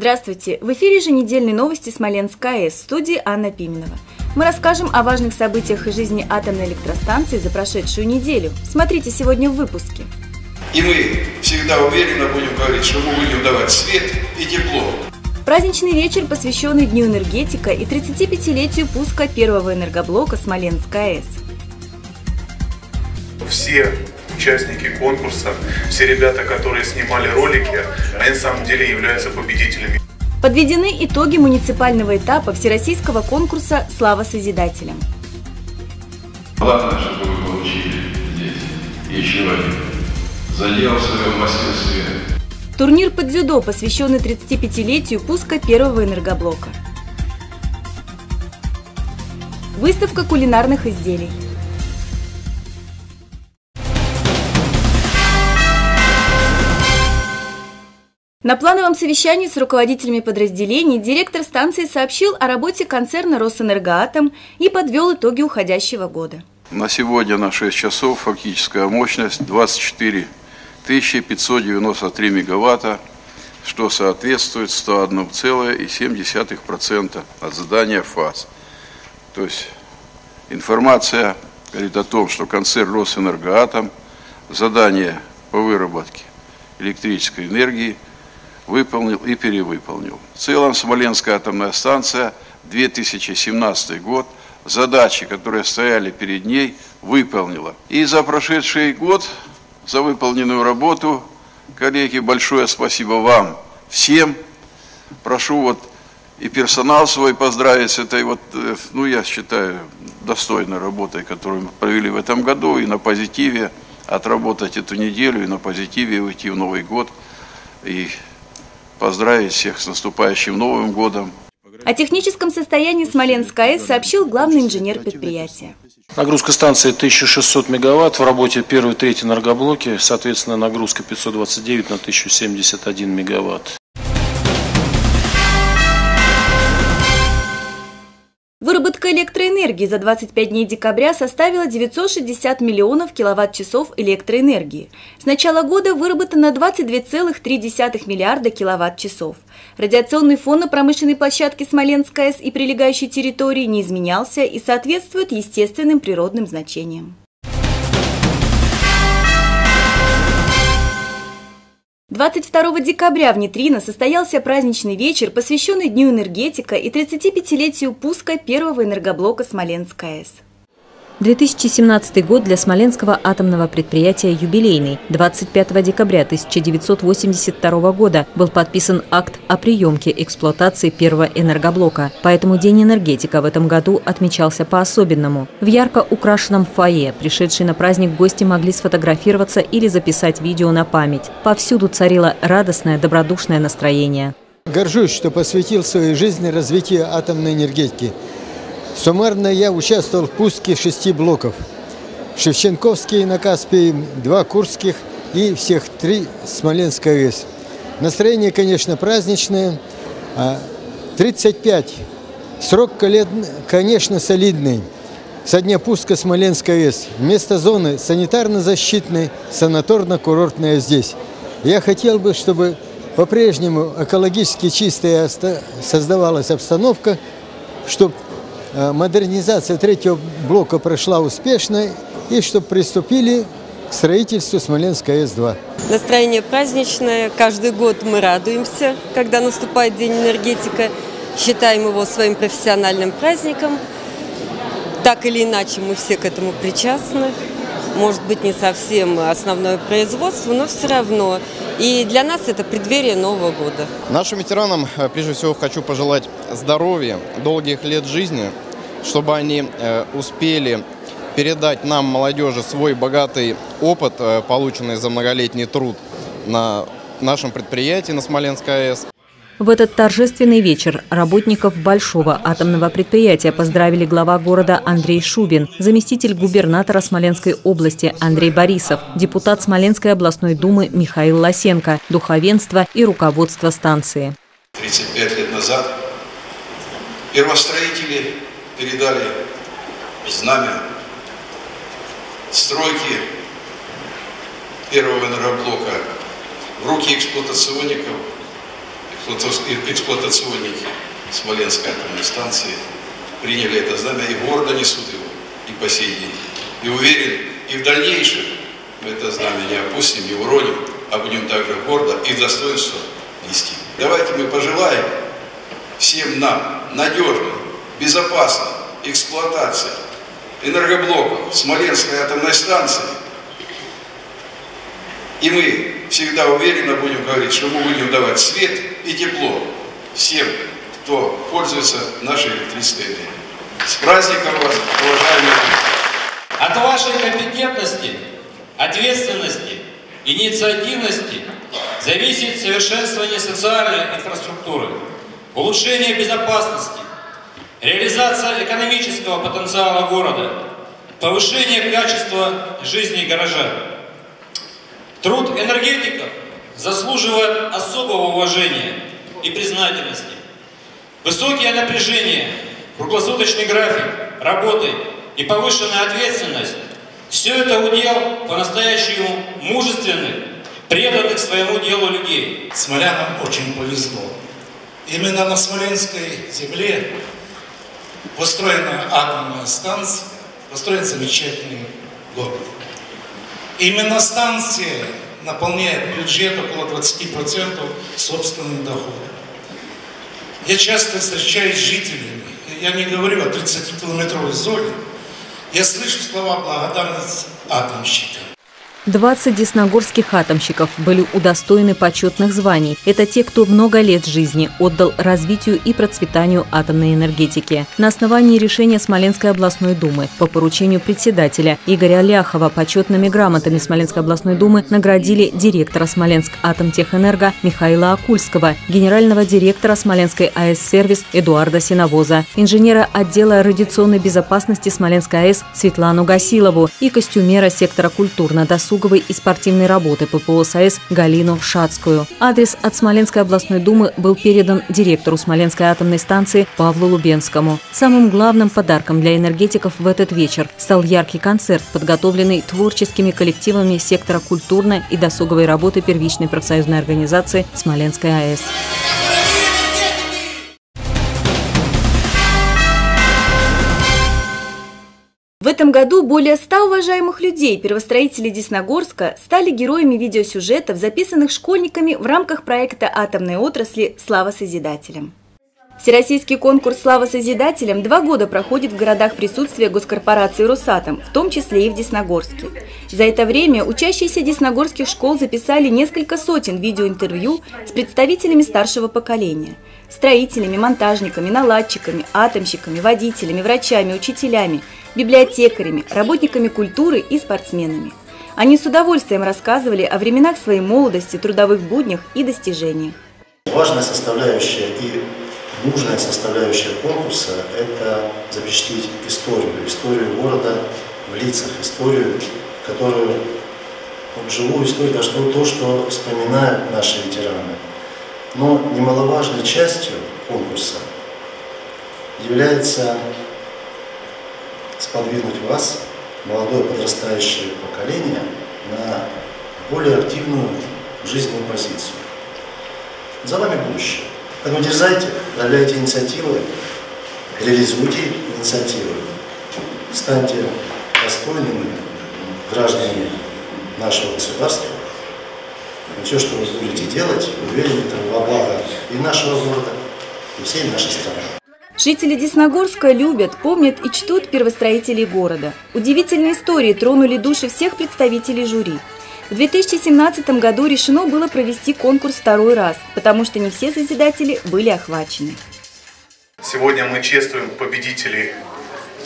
Здравствуйте! В эфире еженедельные новости Смоленск АЭС в студии Анна Пименова. Мы расскажем о важных событиях из жизни атомной электростанции за прошедшую неделю. Смотрите сегодня в выпуске. И мы всегда уверенно будем говорить, что мы будем давать свет и тепло. Праздничный вечер, посвященный Дню энергетика и 35-летию пуска первого энергоблока Смоленск АЭС. Все участники конкурса, все ребята, которые снимали ролики, они на самом деле являются победителями. Подведены итоги муниципального этапа всероссийского конкурса «Слава Созидателям». Главное, чтобы вы получили здесь и человек задел в своем мастерстве. Турнир под дзюдо, посвященный 35-летию пуска первого энергоблока. Выставка кулинарных изделий. На плановом совещании с руководителями подразделений директор станции сообщил о работе концерна «Росэнергоатом» и подвел итоги уходящего года. На сегодня на 6 часов фактическая мощность 24 593 мегаватта, что соответствует 101,7% от задания ФАС. То есть информация говорит о том, что концерн «Росэнергоатом» задание по выработке электрической энергии – выполнил и перевыполнил. В целом Смоленская атомная станция 2017 год задачи, которые стояли перед ней, выполнила. И за прошедший год, за выполненную работу, коллеги, большое спасибо вам всем. Прошу вот и персонал свой поздравить с этой вот, э, ну я считаю, достойной работой, которую мы провели в этом году, и на позитиве отработать эту неделю, и на позитиве уйти в Новый год. И поздравить всех с наступающим Новым годом. О техническом состоянии Смоленск АЭС сообщил главный инженер предприятия. Нагрузка станции 1600 мегаватт, в работе первой и третьей энергоблоки, соответственно, нагрузка 529 на 1071 мегаватт. Электроэнергии за 25 дней декабря составила 960 миллионов киловатт-часов электроэнергии. С начала года выработано 22,3 миллиарда киловатт-часов. Радиационный фон на промышленной площадке Смоленск АЭС и прилегающей территории не изменялся и соответствует естественным природным значениям. 22 декабря в Нитрино состоялся праздничный вечер, посвященный Дню энергетика и 35-летию пуска первого энергоблока Смоленск АЭС. 2017 год для Смоленского атомного предприятия юбилейный. 25 декабря 1982 года был подписан акт о приемке эксплуатации первого энергоблока. Поэтому День энергетика в этом году отмечался по-особенному. В ярко украшенном фойе пришедшие на праздник гости могли сфотографироваться или записать видео на память. Повсюду царило радостное, добродушное настроение. Горжусь, что посвятил свою жизнь развитию атомной энергетики – Суммарно я участвовал в пуске шести блоков. Шевченковский на Каспии, два Курских и всех три Смоленская АЭС. Настроение, конечно, праздничное. 35. А Срок, конечно, солидный. Со дня пуска Смоленской АЭС. Вместо зоны санитарно-защитной, санаторно-курортная здесь. Я хотел бы, чтобы по-прежнему экологически чистая создавалась обстановка, чтобы модернизация третьего блока прошла успешно и чтобы приступили к строительству Смоленской АЭС-2. Настроение праздничное. Каждый год мы радуемся, когда наступает День энергетика. Считаем его своим профессиональным праздником. Так или иначе мы все к этому причастны. Может быть, не совсем основное производство, но все равно. И для нас это преддверие Нового года. Нашим ветеранам, э, прежде всего, хочу пожелать здоровья, долгих лет жизни, чтобы они э, успели передать нам, молодежи, свой богатый опыт, э, полученный за многолетний труд на нашем предприятии на Смоленской АЭС. В этот торжественный вечер работников Большого атомного предприятия поздравили глава города Андрей Шубин, заместитель губернатора Смоленской области Андрей Борисов, депутат Смоленской областной думы Михаил Лосенко, духовенство и руководство станции. 35 лет назад первостроители передали знамя стройки первого энергоблока в руки эксплуатационников эксплуатационники Смоленской атомной станции приняли это знамя и гордо несут его и по сей день. И уверен, и в дальнейшем мы это знамя не опустим, не уроним, а будем также гордо и достоинство нести. Давайте мы пожелаем всем нам надежной, безопасной эксплуатации энергоблоков Смоленской атомной станции. И мы всегда уверенно будем говорить, что мы будем давать свет и тепло всем, кто пользуется нашей электрической энергией. С праздником вас, уважаемые! От вашей компетентности, ответственности, инициативности зависит совершенствование социальной инфраструктуры, улучшение безопасности, реализация экономического потенциала города, повышение качества жизни горожан. Труд энергетиков заслуживает особого уважения и признательности. Высокие напряжения, круглосуточный график работы и повышенная ответственность – все это удел по-настоящему мужественных, преданных своему делу людей. Смолянам очень повезло. Именно на Смоленской земле построена атомная станция, построен замечательный город. Именно станция наполняет бюджет около 20% собственным доходом. Я часто встречаюсь с жителями, я не говорю о 30-километровой зоне, я слышу слова благодарности атомщикам. 20 десногорских атомщиков были удостоены почетных званий. Это те, кто много лет жизни отдал развитию и процветанию атомной энергетики. На основании решения Смоленской областной думы по поручению председателя Игоря Ляхова почетными грамотами Смоленской областной думы наградили директора Смоленск Атомтехэнерго Михаила Акульского, генерального директора Смоленской АЭС-сервис Эдуарда Синовоза, инженера отдела радиационной безопасности Смоленской АЭС Светлану Гасилову и костюмера сектора культурно-досуга досуговой и спортивной работы ППО САЭС Галину Шацкую. Адрес от Смоленской областной думы был передан директору Смоленской атомной станции Павлу Лубенскому. Самым главным подарком для энергетиков в этот вечер стал яркий концерт, подготовленный творческими коллективами сектора культурной и досуговой работы первичной профсоюзной организации Смоленской АЭС. Этом году более 100 уважаемых людей, первостроителей Десногорска, стали героями видеосюжетов, записанных школьниками в рамках проекта атомной отрасли «Слава Созидателям». Всероссийский конкурс «Слава Созидателям» два года проходит в городах присутствия госкорпорации «Росатом», в том числе и в Десногорске. За это время учащиеся десногорских школ записали несколько сотен видеоинтервью с представителями старшего поколения – строителями, монтажниками, наладчиками, атомщиками, водителями, врачами, учителями, библиотекарями, работниками культуры и спортсменами. Они с удовольствием рассказывали о временах своей молодости, трудовых буднях и достижениях. Важная составляющая и нужная составляющая конкурса – это запечатлеть историю, историю города в лицах, историю, которую, вот, живую историю, даже то, что вспоминают наши ветераны. Но немаловажной частью конкурса является сподвигнуть вас, молодое подрастающее поколение, на более активную жизненную позицию. За вами будущее. Поэтому дерзайте, проявляйте инициативы, реализуйте инициативы, станьте достойными гражданами нашего государства. И все, что вы будете делать, уверен, это во благо и нашего города, и всей нашей страны. Жители Десногорска любят, помнят и чтут первостроителей города. Удивительные истории тронули души всех представителей жюри. В 2017 году решено было провести конкурс второй раз, потому что не все созидатели были охвачены. Сегодня мы чествуем победителей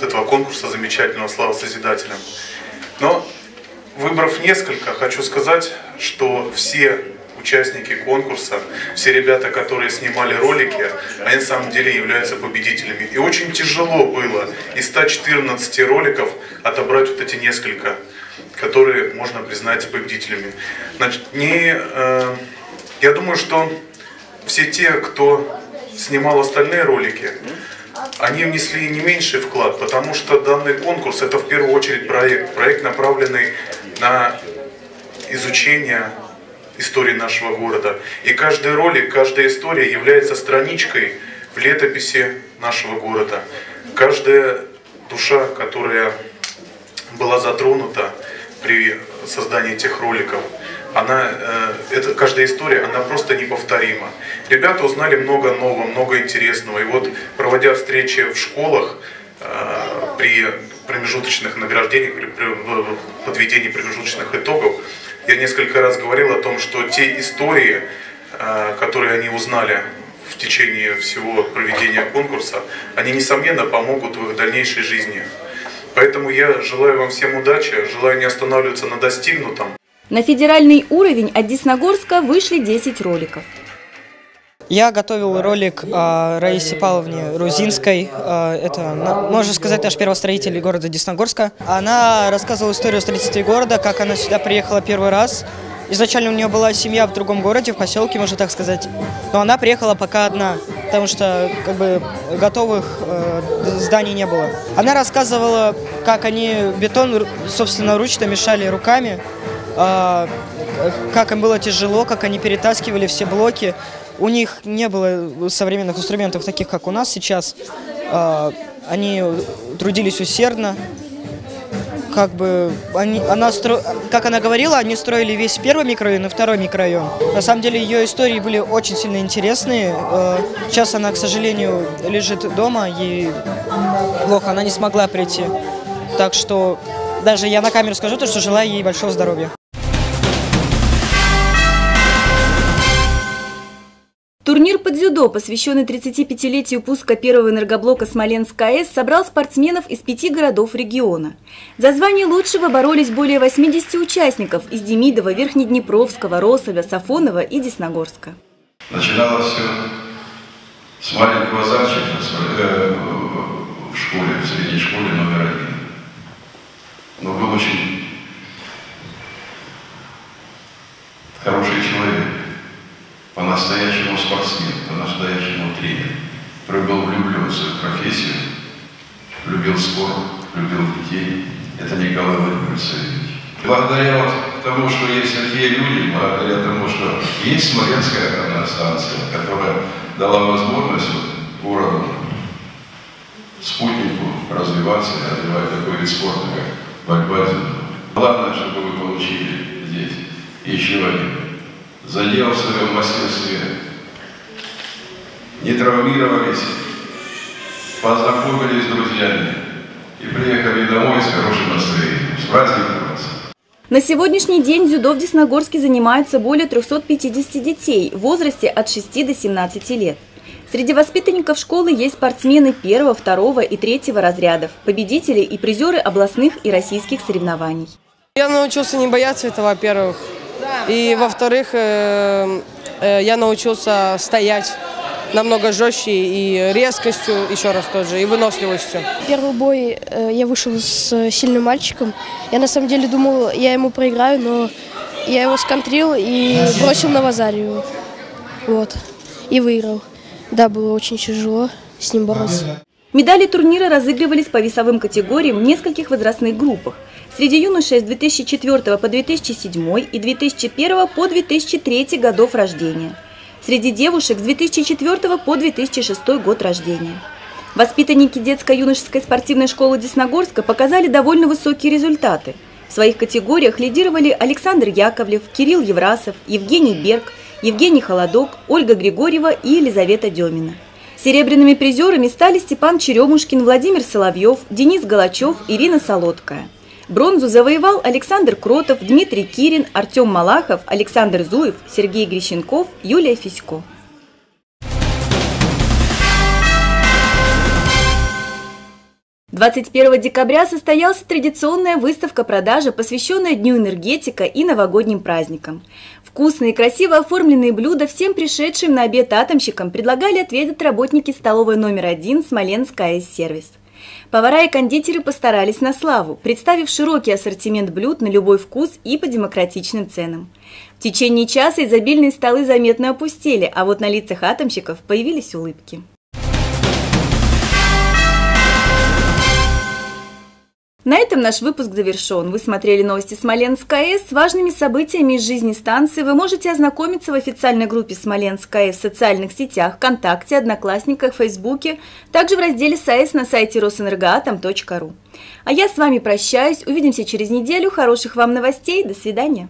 этого конкурса замечательного «Слава Созидателям». Но, выбрав несколько, хочу сказать, что все участники конкурса, все ребята, которые снимали ролики, они на самом деле являются победителями. И очень тяжело было из 114 роликов отобрать вот эти несколько которые можно признать победителями. Значит, не, э, я думаю, что все те, кто снимал остальные ролики, они внесли не меньший вклад, потому что данный конкурс это в первую очередь проект, проект направленный на изучение истории нашего города. И каждый ролик, каждая история является страничкой в летописи нашего города. Каждая душа, которая была затронута при создании этих роликов, она, э, это, каждая история, она просто неповторима. Ребята узнали много нового, много интересного. И вот, проводя встречи в школах, э, при промежуточных награждениях, при подведении промежуточных итогов, я несколько раз говорил о том, что те истории, э, которые они узнали в течение всего проведения конкурса, они, несомненно, помогут в их дальнейшей жизни. Поэтому я желаю вам всем удачи, желаю не останавливаться на достигнутом. На федеральный уровень от Десногорска вышли 10 роликов. Я готовил ролик о Раисе Павловне Рузинской. А, это, можно сказать, наш первостроитель города Десногорска. Она рассказывала историю строительства города, как она сюда приехала первый раз. Изначально у нее была семья в другом городе, в поселке, можно так сказать. Но она приехала пока одна, потому что как бы готовых э, зданий не было. Она рассказывала, как они бетон, собственно, ручно мешали руками, э, как им было тяжело, как они перетаскивали все блоки. У них не было современных инструментов, таких как у нас сейчас. А, они трудились усердно. Как бы они, она стро... как она говорила, они строили весь первый микрорайон и второй микрорайон. На самом деле ее истории были очень сильно интересные. А, сейчас она, к сожалению, лежит дома, ей плохо, она не смогла прийти. Так что даже я на камеру скажу то, что желаю ей большого здоровья. Турнир по дзюдо, посвященный 35-летию пуска первого энергоблока Смоленск АЭС, собрал спортсменов из пяти городов региона. За звание лучшего боролись более 80 участников из Демидова, Верхнеднепровского, Росовя, Сафонова и Десногорска. Начиналось все с маленького зайчика э, в школе, в средней школе номер один. Но был очень хороший человек по-настоящему спортсмен, по-настоящему тренер, который был влюблен в свою профессию, любил спорт, любил детей. Это Николай Владимирович Савельевич. Благодаря вот тому, что есть такие люди, благодаря тому, что есть Смоленская атомная станция, которая дала возможность вот городу, спутнику развиваться и развивать такой вид спорта, как борьба Главное, чтобы вы получили здесь еще один задел в своем мастерстве, не травмировались, познакомились с друзьями и приехали домой с хорошим настроением. С праздником вас! На сегодняшний день дзюдо в Десногорске занимается более 350 детей в возрасте от 6 до 17 лет. Среди воспитанников школы есть спортсмены первого, второго и третьего разрядов, победители и призеры областных и российских соревнований. Я научился не бояться этого, во-первых. И во-вторых, э, э, я научился стоять намного жестче и резкостью, еще раз тот же, и выносливостью. Первый бой э, я вышел с сильным мальчиком. Я на самом деле думал, я ему проиграю, но я его сконтрил и бросил на Вазарию. Вот. И выиграл. Да, было очень тяжело с ним бороться. Медали турнира разыгрывались по весовым категориям в нескольких возрастных группах. Среди юношей с 2004 по 2007 и 2001 по 2003 годов рождения. Среди девушек с 2004 по 2006 год рождения. Воспитанники детско-юношеской спортивной школы Десногорска показали довольно высокие результаты. В своих категориях лидировали Александр Яковлев, Кирилл Еврасов, Евгений Берг, Евгений Холодок, Ольга Григорьева и Елизавета Демина. Серебряными призерами стали Степан Черемушкин, Владимир Соловьев, Денис Галачев, Ирина Солодкая. Бронзу завоевал Александр Кротов, Дмитрий Кирин, Артем Малахов, Александр Зуев, Сергей Грищенков, Юлия Фисько. Двадцать первого декабря состоялась традиционная выставка-продажа, посвященная Дню энергетика и новогодним праздникам. Вкусные и красиво оформленные блюда всем пришедшим на обед атомщикам предлагали отведать работники столовой номер один Смоленск АЭС-сервис. Повара и кондитеры постарались на славу, представив широкий ассортимент блюд на любой вкус и по демократичным ценам. В течение часа изобильные столы заметно опустели, а вот на лицах атомщиков появились улыбки. На этом наш выпуск завершен. Вы смотрели новости Смоленск АЭС. С важными событиями из жизни станции вы можете ознакомиться в официальной группе Смоленск АЭС в социальных сетях, ВКонтакте, Одноклассниках, Фейсбуке, также в разделе САЭС на сайте росэнергоатом.ру. А я с вами прощаюсь. Увидимся через неделю. Хороших вам новостей. До свидания.